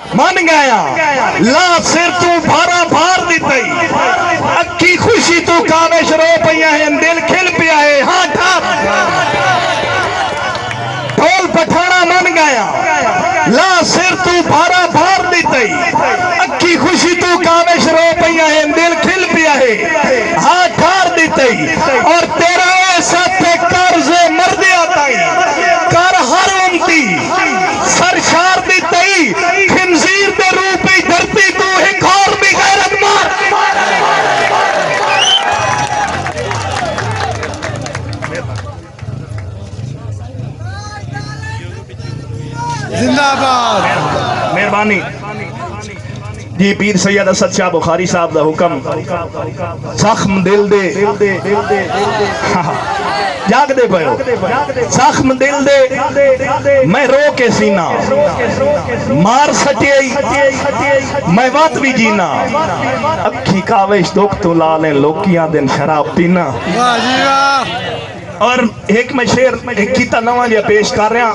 मन गया ला सिर तू भारा भार दितई अक्की खुशी तू कावेश रो पइया है दिल खिल पिया है हाँ ठाप ढोल पठाना मन गया ला सिर तू भारा भार दितई अक्की खुशी तू कावेश रो पइया है दिल खिल पिया है हाँ ठार दितई और तेरा ऐसा कर्जे मर जिंदाबाद। मेहरबानी। जी पीर सैयद असद शाह बुखारी साहब का हुक्म। जख्म दिल दे। जाग दे पयो। जख्म दिल दे। मैं रो के सीना। मार सटियाई मैं बात भी जीना। अखी कावेश दुख तो लाले लोकियाँ दिन शराब पीना। और एक मैं शेर, एक गीता नवा जहा पेश कर रहा।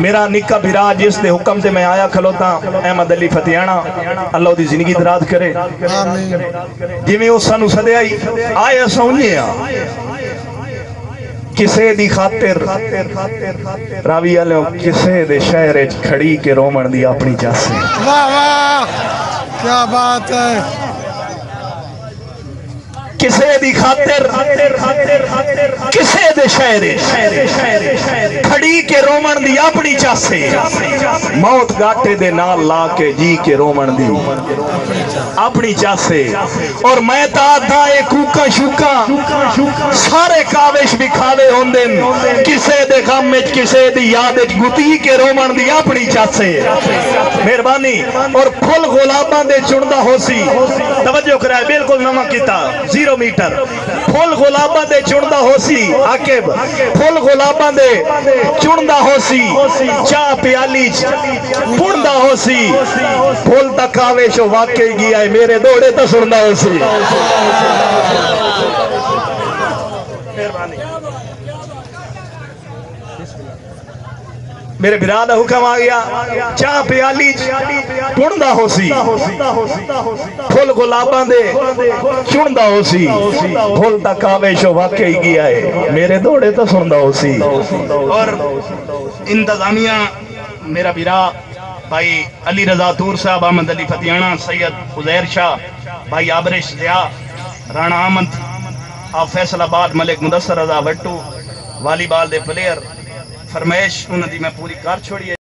मेरा निका बिरा जिस दे हुक्म से मैं आया खलोता, अहमद अली फतियाना अल्लाह की ज़िंदगी दराद करे। जिम्मे उस सू सदया आए सौने किसे दी खातिर? रावी आलो किसे दे शहर खड़ी के रोमन दी अपनी जासे? वाह वाह, क्या बात है। किसी की खातिर किसी शहरे। रोमन दी अपनी चासे। मौत गाटे दे नाल ला के जी के रोमन दी। अपनी चासे। और मैं तादा ये कुका शुका सारे कावेश भी खावे होंदे किसे दे गम में किसे दी याद में गुती के रोमन दी अपनी चासे। मेहरबानी। और फुल गुलाबा दे चुनदा होसी। तवज्जो करा बिल्कुल नवा किता। Zero metre. फुल गुलाबा दे चुनदा होसी, आकिब। फुल गुलाबा दे चुनदा होसी। चाह प्याली पुणदा होसी। फुल तकावे शो वाकई गया आए। मेरे दौड़े तो सुनना होसी। मेहरबानी मेरे बिरा का हुक्म आ गया। चाह प्याली टुणदा हो सी। फुल गुलाबा दे चुनदा हो सी। फुल ता कावेशो वाकई गया है मेरे दौड़े तो सुनदा हो सी। और इंतजामिया, मेरा बिरा भाई अली रजा तूर साहब, अहमद अली फतियाना सैयद उजैर शाह, भाई आबरिश जिया राणा अहमद फैसलाबाद, मलिक मुदसर रजा भट्टू, वालीबाल दे प्लेयर फरमाइश उन्होंने मैं पूरी कर छोड़ी है